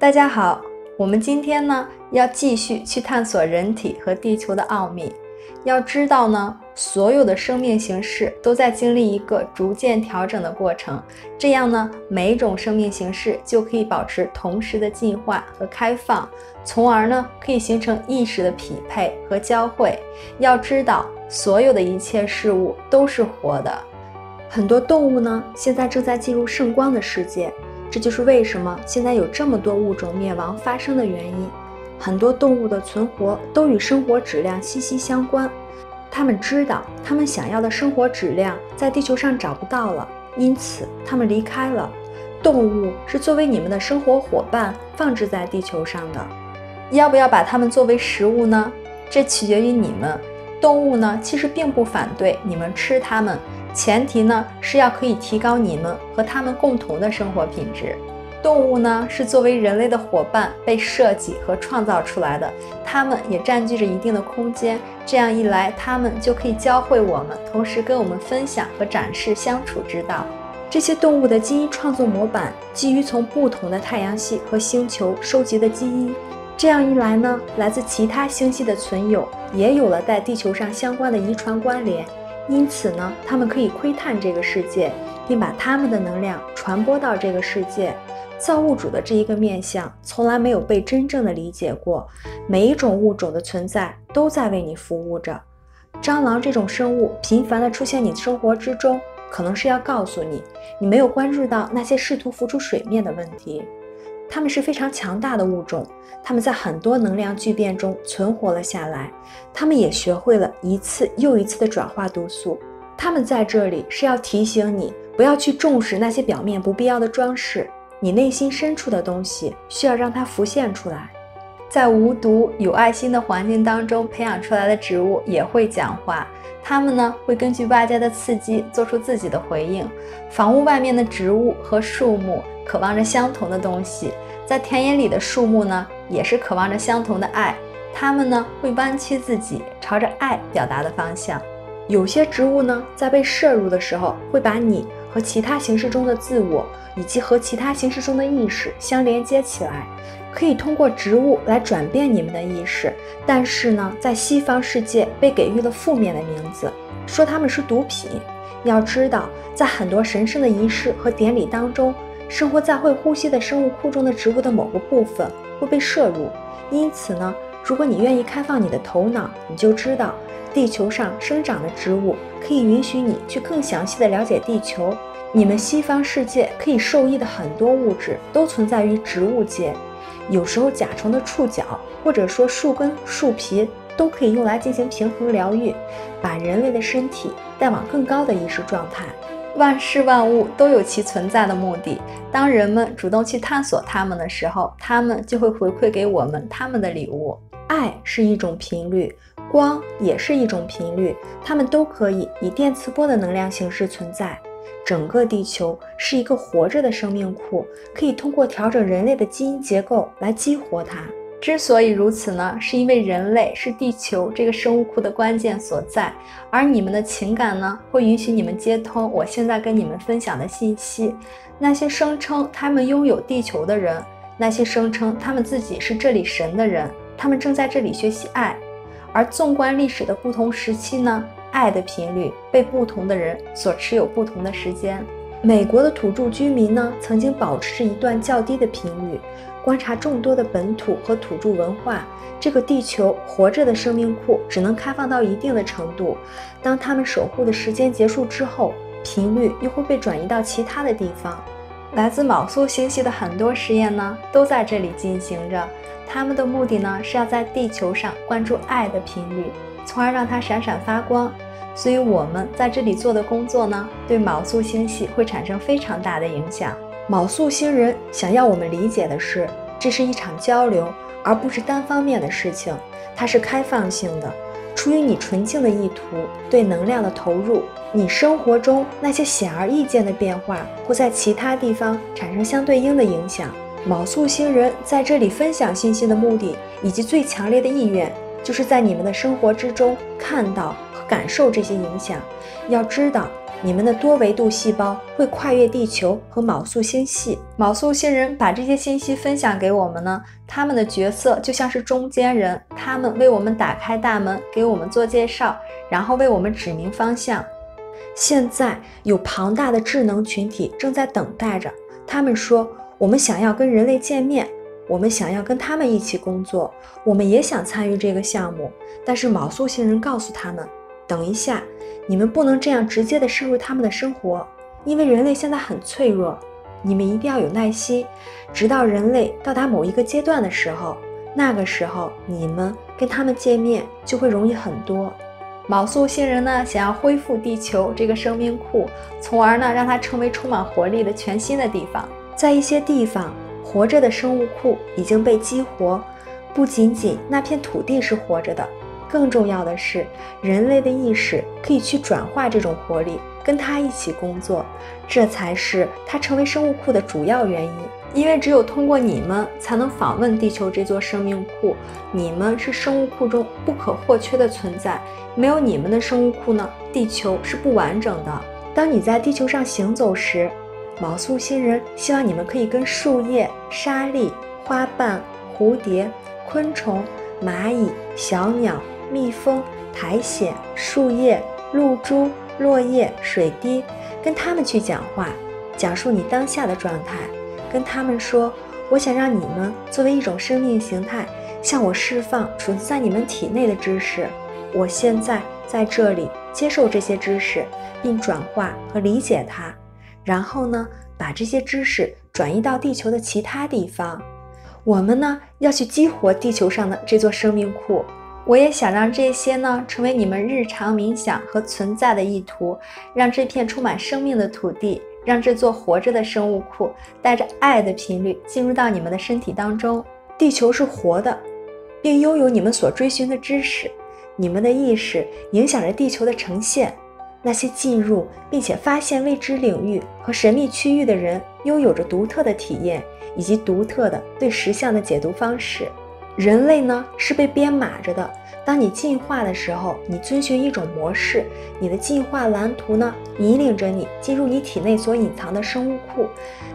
大家好，我们今天呢要继续去探索人体和地球的奥秘。要知道呢，所有的生命形式都在经历一个逐渐调整的过程，这样呢，每种生命形式就可以保持同时的进化和开放，从而呢可以形成意识的匹配和交汇。要知道，所有的一切事物都是活的，很多动物呢现在正在进入圣光的世界。这就是为什么现在有这么多物种灭亡发生的原因。很多动物的存活都与生活质量息息相关。它们知道，它们想要的生活质量在地球上找不到了，因此它们离开了。动物是作为你们的生活伙伴放置在地球上的。要不要把它们作为食物呢？这取决于你们。动物呢，其实并不反对你们吃它们。前提呢是要可以提高你们和他们共同的生活品质。动物呢是作为人类的伙伴被设计和创造出来的，它们也占据着一定的空间。这样一来，它们就可以教会我们，同时跟我们分享和展示相处之道。这些动物的基因创作模板基于从不同的太阳系和星球收集的基因。这样一来呢，来自其他星系的存有也有了在地球上相关的遗传关联。因此呢，他们可以窥探这个世界，并把他们的能量传播到这个世界。造物主的这一个面相从来没有被真正的理解过。每一种物种的存在都在为你服务着。蟑螂这种生物频繁地出现你生活之中，可能是要告诉你，你没有关注到那些试图浮出水面的问题。它们是非常强大的物种，它们在很多能量巨变中存活了下来。它们也学会了一次又一次的转化毒素。它们在这里是要提醒你，不要去重视那些表面不必要的装饰。你内心深处的东西需要让它浮现出来。在无毒、有爱心的环境当中培养出来的植物也会讲话。它们呢会根据外界的刺激做出自己的回应。房屋外面的植物和树木。渴望着相同的东西，在田野里的树木呢，也是渴望着相同的爱。它们呢，会弯曲自己，朝着爱表达的方向。有些植物呢，在被摄入的时候，会把你和其他形式中的自我，以及和其他形式中的意识相连接起来，可以通过植物来转变你们的意识。但是呢，在西方世界被给予了负面的名字，说它们是毒品。要知道，在很多神圣的仪式和典礼当中。生活在会呼吸的生物库中的植物的某个部分会被摄入，因此呢，如果你愿意开放你的头脑，你就知道地球上生长的植物可以允许你去更详细的了解地球。你们西方世界可以受益的很多物质都存在于植物界，有时候甲虫的触角或者说树根、树皮都可以用来进行平衡疗愈，把人类的身体带往更高的意识状态。万事万物都有其存在的目的。当人们主动去探索它们的时候，它们就会回馈给我们他们的礼物。爱是一种频率，光也是一种频率，它们都可以以电磁波的能量形式存在。整个地球是一个活着的生命库，可以通过调整人类的基因结构来激活它。之所以如此呢，是因为人类是地球这个生物库的关键所在，而你们的情感呢，会允许你们接通我现在跟你们分享的信息。那些声称他们拥有地球的人，那些声称他们自己是这里神的人，他们正在这里学习爱。而纵观历史的不同时期呢，爱的频率被不同的人所持有不同的时间。美国的土著居民呢，曾经保持着一段较低的频率。观察众多的本土和土著文化，这个地球活着的生命库只能开放到一定的程度。当他们守护的时间结束之后，频率又会被转移到其他的地方。来自卯宿星系的很多实验呢，都在这里进行着。他们的目的呢，是要在地球上关注爱的频率，从而让它闪闪发光。所以，我们在这里做的工作呢，对卯宿星系会产生非常大的影响。卯宿星人想要我们理解的是，这是一场交流，而不是单方面的事情。它是开放性的，出于你纯净的意图对能量的投入。你生活中那些显而易见的变化，会在其他地方产生相对应的影响。卯宿星人在这里分享信息的目的，以及最强烈的意愿，就是在你们的生活之中看到和感受这些影响。要知道。你们的多维度细胞会跨越地球和卯宿星系。卯宿星人把这些信息分享给我们呢，他们的角色就像是中间人，他们为我们打开大门，给我们做介绍，然后为我们指明方向。现在有庞大的智能群体正在等待着，他们说：“我们想要跟人类见面。”我们想要跟他们一起工作，我们也想参与这个项目。但是卯宿星人告诉他们：“等一下，你们不能这样直接的深入他们的生活，因为人类现在很脆弱。你们一定要有耐心，直到人类到达某一个阶段的时候，那个时候你们跟他们见面就会容易很多。”卯宿星人呢，想要恢复地球这个生命库，从而呢让它成为充满活力的全新的地方。在一些地方。活着的生物库已经被激活，不仅仅那片土地是活着的，更重要的是，人类的意识可以去转化这种活力，跟它一起工作，这才是它成为生物库的主要原因。因为只有通过你们，才能访问地球这座生命库，你们是生物库中不可或缺的存在，没有你们的生物库呢，地球是不完整的。当你在地球上行走时，毛素星人希望你们可以跟树叶、沙粒、花瓣、蝴蝶、昆虫、蚂蚁、小鸟、蜜蜂、苔藓、树叶、露珠、落叶、水滴，跟他们去讲话，讲述你当下的状态，跟他们说：“我想让你们作为一种生命形态，向我释放储存在你们体内的知识。我现在在这里接受这些知识，并转化和理解它。”然后呢，把这些知识转移到地球的其他地方。我们呢要去激活地球上的这座生命库。我也想让这些呢成为你们日常冥想和存在的意图，让这片充满生命的土地，让这座活着的生物库带着爱的频率进入到你们的身体当中。地球是活的，并拥有你们所追寻的知识。你们的意识影响着地球的呈现。那些进入并且发现未知领域和神秘区域的人，拥有着独特的体验以及独特的对实相的解读方式。人类呢是被编码着的。当你进化的时候，你遵循一种模式，你的进化蓝图呢引领着你进入你体内所隐藏的生物库。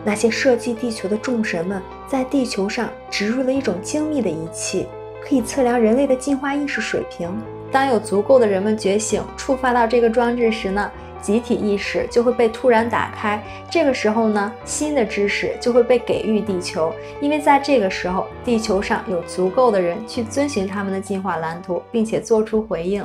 那些设计地球的众神们在地球上植入了一种精密的仪器，可以测量人类的进化意识水平。当有足够的人们觉醒，触发到这个装置时呢，集体意识就会被突然打开。这个时候呢，新的知识就会被给予地球，因为在这个时候，地球上有足够的人去遵循他们的进化蓝图，并且做出回应。